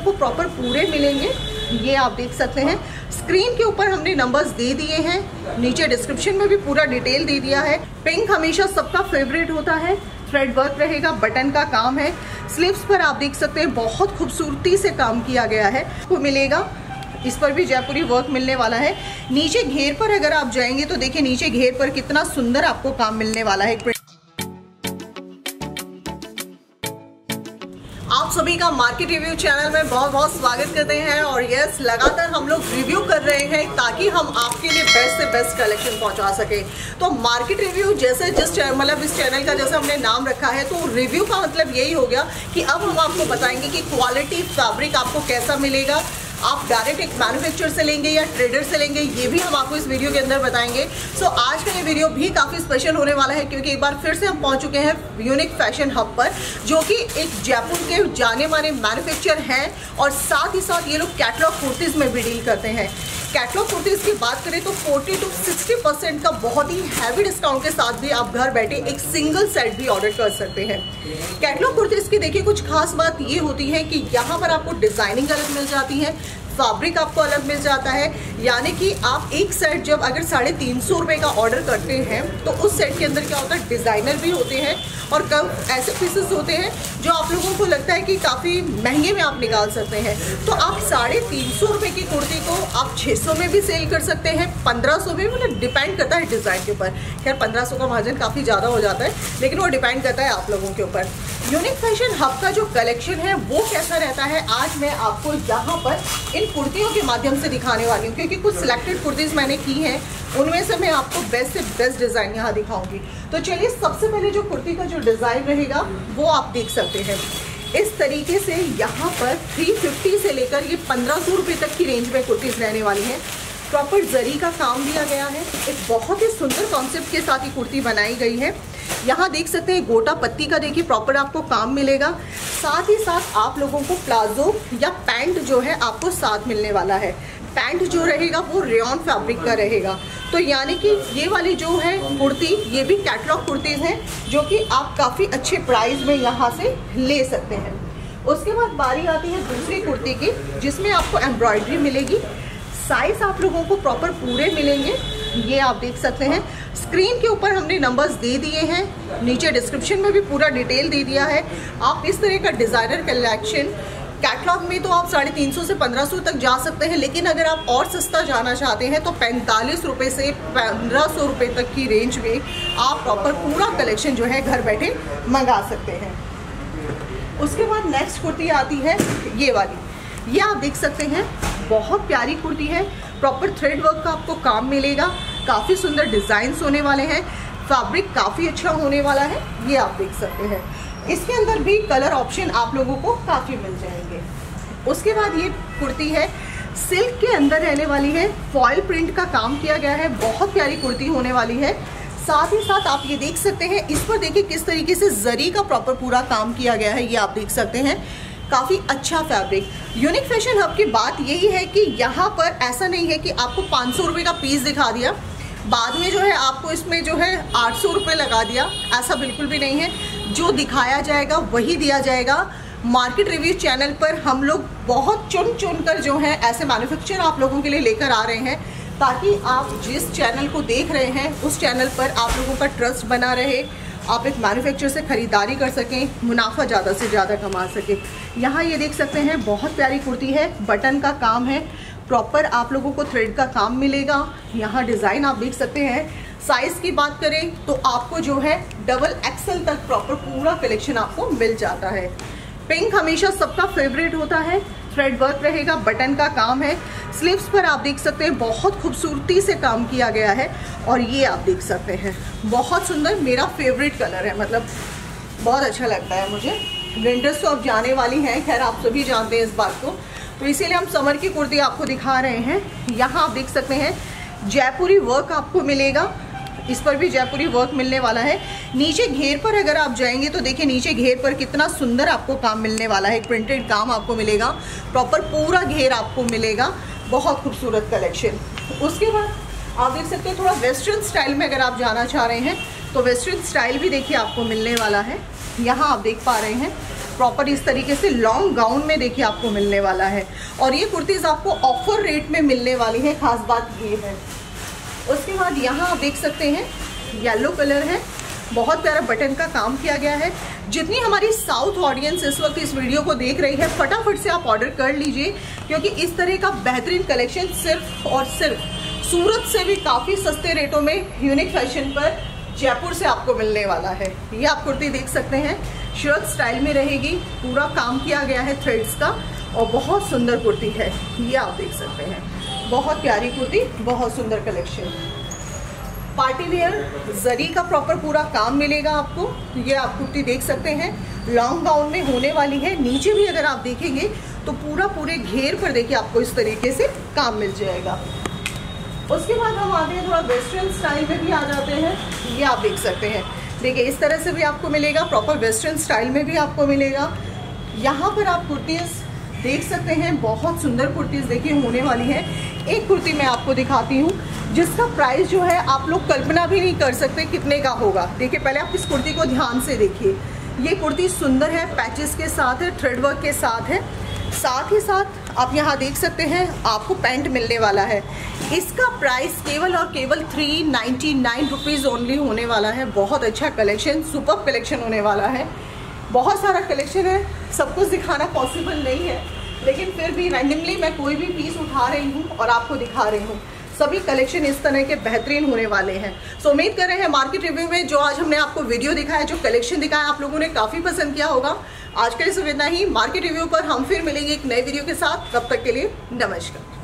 लोगों को प्रॉपर पूरे मिलेंगे। ये आप देख सकते हैं। स्क्रीन के ऊपर हमने नंबर्स दे दिए हैं। नीचे डिस्क्रिप्शन में भी पूरा डिटेल दे दिया है। पिंक हमेशा सबका फेवरेट होता है। थ्रेड वर्क रहेगा बटन का काम है। स्लीव्स पर आप देख सकते हैं, बहुत खूबसूरती से काम किया गया है। को मिलेगा, इस पर भी जयपुरी वर्क मिलने वाला है। नीचे घेर पर अगर आप जाएँगे तो देखिए नीचे घेर पर कितना सुंदर आपको काम मिलने वाला है। सभी का मार्केट रिव्यू चैनल में बहुत बहुत स्वागत करते हैं और यस लगातार हम लोग रिव्यू कर रहे हैं ताकि हम आपके लिए बेस्ट से बेस्ट कलेक्शन पहुँचा सके। तो मार्केट रिव्यू जैसे जिस मतलब इस चैनल का जैसे हमने नाम रखा है तो रिव्यू का मतलब यही हो गया कि अब हम आपको बताएँगे कि क्वालिटी फैब्रिक आपको कैसा मिलेगा। आप डायरेक्ट एक मैन्युफैक्चर से लेंगे या ट्रेडर से लेंगे ये भी हम आपको इस वीडियो के अंदर बताएँगे। सो so, आज का ये वीडियो भी काफ़ी स्पेशल होने वाला है क्योंकि एक बार फिर से हम पहुँच चुके हैं यूनिक फ़ैशन हब पर जो कि एक जयपुर के जाने माने मैन्युफैक्चर हैं और साथ ही साथ ये लोग कैटलॉग कुर्तीज़ में भी डील करते हैं। कैटलॉग कुर्तीज़ की बात करें तो 40 टू 60 परसेंट का बहुत ही हैवी डिस्काउंट के साथ भी आप घर बैठे एक सिंगल सेट भी ऑर्डर कर सकते हैं। कैटलॉग कुर्तीज़ की देखिए कुछ खास बात ये होती है कि यहाँ पर आपको डिज़ाइनिंग अलग मिल जाती है। फैब्रिक आपको अलग मिल जाता है। यानी कि आप एक सेट जब अगर साढ़े तीन सौ रुपये का ऑर्डर करते हैं तो उस सेट के अंदर क्या होता है डिज़ाइनर भी होते हैं और कम ऐसे पीसेस होते हैं जो आप लोगों को लगता है कि काफ़ी महँगे में आप निकाल सकते हैं। तो आप साढ़े तीन सौ रुपये की कुर्ती को आप छः सौ में भी सेल कर सकते हैं, पंद्रह सौ में मतलब डिपेंड करता है डिज़ाइन के ऊपर। खैर, पंद्रह सौ का मार्जिन काफ़ी ज़्यादा हो जाता है, लेकिन वो डिपेंड करता है आप लोगों के ऊपर। यूनिक फ़ैशन हब का जो कलेक्शन है, वो कैसा रहता है? आज मैं आपको यहाँ पर इन कुर्तियों के माध्यम से दिखाने वाली हूँ, क्योंकि कुछ सिलेक्टेड कुर्तीज़ मैंने की हैं। उनमें से मैं आपको बेस्ट से बेस्ट डिज़ाइन यहाँ दिखाऊँगी। तो चलिए, सबसे पहले जो कुर्ती का जो डिज़ाइन रहेगा, वो आप देख सकते हैं। इस तरीके से यहाँ पर 350 से लेकर ये पंद्रह सौ रुपये तक की रेंज में कुर्तीज़ रहने वाली हैं। प्रॉपर जरी का काम दिया गया है। एक बहुत ही सुंदर कॉन्सेप्ट के साथ ये कुर्ती बनाई गई है। यहाँ देख सकते हैं, गोटा पत्ती का देखिए प्रॉपर आपको काम मिलेगा। साथ ही साथ आप लोगों को प्लाजो या पैंट जो है, आपको साथ मिलने वाला है। पैंट जो रहेगा, वो रेन फैब्रिक का रहेगा। तो यानी कि ये वाली जो है कुर्ती, ये भी कैटलॉग कुर्तीज़ हैं, जो कि आप काफ़ी अच्छे प्राइस में यहाँ से ले सकते हैं। उसके बाद बारी आती है दूसरी कुर्ती की, जिसमें आपको एम्ब्रॉयडरी मिलेगी। साइज़ आप लोगों को प्रॉपर पूरे मिलेंगे। ये आप देख सकते हैं। स्क्रीन के ऊपर हमने नंबर्स दे दिए हैं, नीचे डिस्क्रिप्शन में भी पूरा डिटेल दे दिया है। आप इस तरह का डिज़ाइनर कलेक्शन कैटलॉग में तो आप साढ़े तीन सौ से पंद्रह सौ तक जा सकते हैं, लेकिन अगर आप और सस्ता जाना चाहते हैं तो पैंतालीस रुपये से पंद्रह सौ रुपये तक की रेंज में आप प्रॉपर पूरा कलेक्शन जो है घर बैठे मंगा सकते हैं। उसके बाद नेक्स्ट कुर्ती आती है, ये वाली। ये आप देख सकते हैं, बहुत प्यारी कुर्ती है प्रॉपर थ्रेड वर्क का आपको काम मिलेगा। काफ़ी सुंदर डिज़ाइंस होने वाले हैं। फैब्रिक काफ़ी अच्छा होने वाला है। ये आप देख सकते हैं। इसके अंदर भी कलर ऑप्शन आप लोगों को काफ़ी मिल जाएँगे। उसके बाद ये कुर्ती है। सिल्क के अंदर रहने वाली है। फॉयल प्रिंट का काम किया गया है। बहुत प्यारी कुर्ती होने वाली है। साथ ही साथ आप ये देख सकते हैं। इस पर देखिए किस तरीके से जरी का प्रॉपर पूरा काम किया गया है। ये आप देख सकते हैं। काफ़ी अच्छा फैब्रिक यूनिक फ़ैशन हब की बात यही है कि यहाँ पर ऐसा नहीं है कि आपको पाँच सौ का पीस दिखा दिया। बाद में जो है आपको इसमें जो है आठ सौ लगा दिया। ऐसा बिल्कुल भी नहीं है। जो दिखाया जाएगा वही दिया जाएगा। मार्केट रिव्यू चैनल पर हम लोग बहुत चुन चुन कर जो है ऐसे मैन्युफैक्चर आप लोगों के लिए लेकर आ रहे हैं। ताकि आप जिस चैनल को देख रहे हैं, उस चैनल पर आप लोगों का ट्रस्ट बना रहे। आप एक मैन्युफैक्चर से ख़रीदारी कर सकें, मुनाफा ज़्यादा से ज़्यादा कमा सकें। यहाँ ये देख सकते हैं, बहुत प्यारी कुर्ती है, बटन का काम है प्रॉपर आप लोगों को थ्रेड का काम मिलेगा। यहाँ डिज़ाइन आप देख सकते हैं। साइज़ की बात करें तो आपको जो है डबल एक्सल तक प्रॉपर पूरा कलेक्शन आपको मिल जाता है। पिंक हमेशा सबका फेवरेट होता है। थ्रेड वर्क रहेगा बटन का काम है। स्लीव्स पर आप देख सकते हैं, बहुत खूबसूरती से काम किया गया है और ये आप देख सकते हैं। बहुत सुंदर, मेरा फेवरेट कलर है मतलब बहुत अच्छा लगता है मुझे। विंटर्स तो अब जाने वाली हैं, खैर आप सभी जानते हैं इस बात को। तो इसीलिए हम समर की कुर्ती आपको दिखा रहे हैं। यहाँ आप देख सकते हैं, जयपुरी वर्क आपको मिलेगा। इस पर भी जयपुरी वर्क मिलने वाला है। नीचे घेर पर अगर आप जाएँगे तो देखिए नीचे घेर पर कितना सुंदर आपको काम मिलने वाला है। प्रिंटेड काम आपको मिलेगा। प्रॉपर पूरा घेर आपको मिलेगा। बहुत खूबसूरत कलेक्शन उसके बाद आप देख सकते हैं थोड़ा वेस्टर्न स्टाइल में अगर आप जाना चाह रहे हैं तो वेस्टर्न स्टाइल भी देखिए आपको मिलने वाला है। यहाँ आप देख पा रहे हैं। प्रॉपर इस तरीके से लॉन्ग गाउन में देखिए आपको मिलने वाला है। और ये कुर्तीज़ आपको ऑफ़र रेट में मिलने वाली है। खास बात ये है। उसके बाद यहाँ आप देख सकते हैं येलो कलर है। बहुत प्यारा बटन का काम किया गया है। जितनी हमारी साउथ ऑडियंस इस वक्त इस वीडियो को देख रही है, फटाफट से आप ऑर्डर कर लीजिए, क्योंकि इस तरह का बेहतरीन कलेक्शन सिर्फ़ और सिर्फ़ सूरत से भी काफ़ी सस्ते रेटों में यूनिक फ़ैशन पर जयपुर से आपको मिलने वाला है। ये आप कुर्ती देख सकते हैं। शर्ट स्टाइल में रहेगी, पूरा काम किया गया है थ्रेड्स का, और बहुत सुंदर कुर्ती है। ये आप देख सकते हैं। बहुत प्यारी कुर्ती, बहुत सुंदर कलेक्शन पार्टी वेयर जरी का प्रॉपर पूरा काम मिलेगा आपको। ये आप कुर्ती देख सकते हैं। लॉन्ग गाउन में होने वाली है। नीचे भी अगर आप देखेंगे तो पूरा पूरे घेर पर देखिए आपको इस तरीके से काम मिल जाएगा। उसके बाद हम आते हैं थोड़ा वेस्टर्न स्टाइल में भी आ जाते हैं। ये आप देख सकते हैं। देखिए, इस तरह से भी आपको मिलेगा। प्रॉपर वेस्टर्न स्टाइल में भी आपको मिलेगा। यहाँ पर आप कुर्तीज़ देख सकते हैं, बहुत सुंदर कुर्तीज़ देखिए होने वाली है। एक कुर्ती मैं आपको दिखाती हूँ, जिसका प्राइस जो है, आप लोग कल्पना भी नहीं कर सकते कितने का होगा। देखिए, पहले आप इस कुर्ती को ध्यान से देखिए। ये कुर्ती सुंदर है पैचेस के साथ है थ्रेड वर्क के साथ है। साथ ही साथ आप यहाँ देख सकते हैं, आपको पैंट मिलने वाला है। इसका प्राइस केवल और केवल three ninety nine rupees only होने वाला है। बहुत अच्छा कलेक्शन सुपर कलेक्शन होने वाला है। बहुत सारा कलेक्शन है सब कुछ दिखाना पॉसिबल नहीं है लेकिन फिर भी रैंडमली मैं कोई भी पीस उठा रही हूँ और आपको दिखा रही हूँ। सभी कलेक्शन इस तरह के बेहतरीन होने वाले हैं। सो so, उम्मीद कर रहे हैं मार्केट रिव्यू में जो आज हमने आपको वीडियो दिखाया जो कलेक्शन दिखाया आप लोगों ने काफ़ी पसंद किया होगा। आज के लिए सिर्फ़ ही। मार्केट रिव्यू पर हम फिर मिलेंगे एक नए वीडियो के साथ। तब तक के लिए नमस्कार।